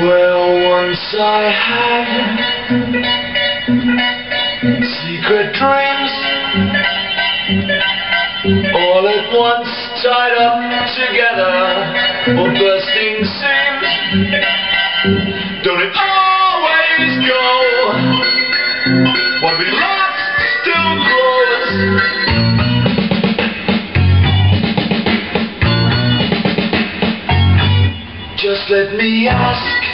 Well, once I had secret dreams All at once tied up together. Bursting seams let me ask